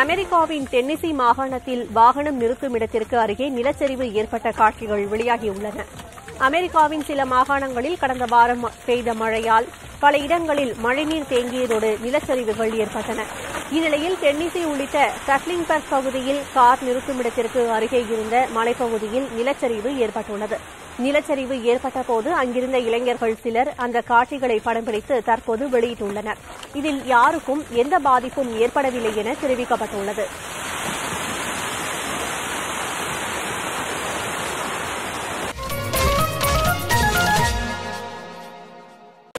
அமெரிக்காவின் டென்னிசி மாகாணத்தில் வாகனம் நிறுத்தும் இடத்திற்கு அருகே நிலச்சரிவு ஏற்பட்ட காட்சிகள் வெளியாகியுள்ளன. அமெரிக்காவின் சில மாகாணங்களில் கடந்த வாரம் பெய்த மழையால் பல இடங்களில் மழைநீர் தேங்கியதோடு நிலச்சரிவுகள் ஏற்பட்டன. இந்நிலையில் டென்னிசி உள்ளிட்ட சட்லிங்பர்க் பகுதியில் கார் நிறுத்துமிடத்திற்கு அருகே இருந்த மலைப்பகுதியில் நிலச்சரிவு ஏற்பட்டுள்ளது. நிலச்சரிவு ஏற்பட்ட போது அங்கிருந்த இளைஞர்கள் சிலர் அந்த காட்சிகளை படம் பிடித்து தற்போது வெளியிட்டுள்ளனர். இதில் யாருக்கும் எந்த பாதிப்பும் ஏற்படவில்லை என தெரிவிக்கப்பட்டுள்ளது.